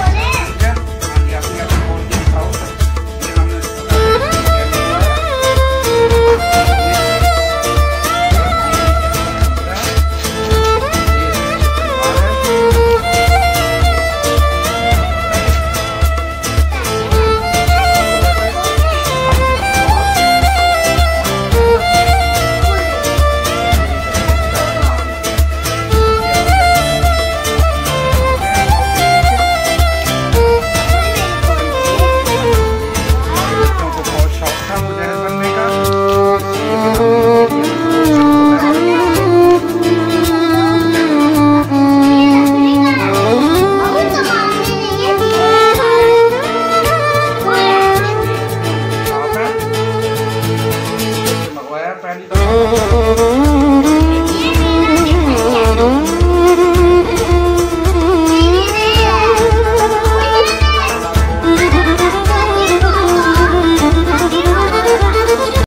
बोले